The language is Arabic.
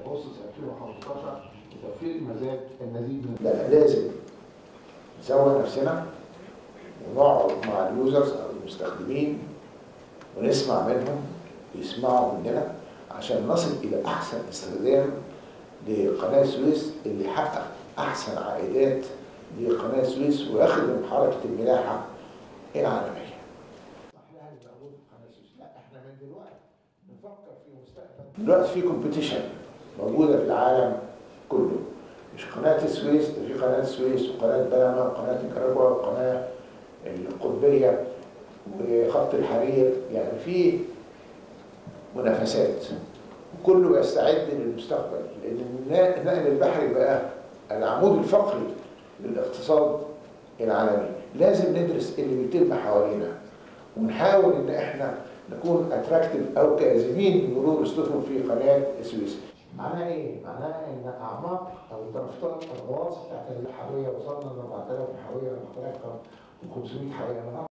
2015 وتوفير المزاد المزيد من لا لازم. نسوي نفسنا ونقعد مع اليوزرز أو المستخدمين ونسمع منهم يسمعوا مننا عشان نصل إلى أحسن استخدام لقناة السويس اللي يحقق أحسن عائدات لقناة السويس ويخدم حركة الملاحة العالمية. من دلوقتي في كومبيتيشن موجودة في العالم كله. مش قناة السويس في قناة السويس وقناة بنما وقناة نيكاراجوا وقناة القطبيه وخط الحرير. يعني في منافسات. وكله يستعد للمستقبل النا- النقل البحري بقى العمود الفقري للاقتصاد العالمي. لازم ندرس اللي بيتم حوالينا ونحاول إن إحنا نكون اتراكتيف أو كاذبين مرور السفن في قناة السويس. معناها إيه؟ معناها إن اعماق أو درفتات الغواص بتاعت الحاويه وصلنا ل 4000 حاويه 4500 حاويه من